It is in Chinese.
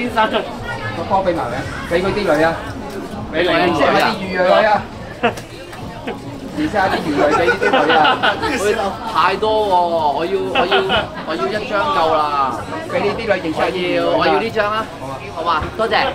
先生。個波俾埋你，俾佢啲女啊，俾你啊，啲魚女啊。而下啲魚女俾啲女啊，佢太多喎，我要我要我要一張夠啦，俾呢啲女認識要，我要呢張啊，好嘛，多謝。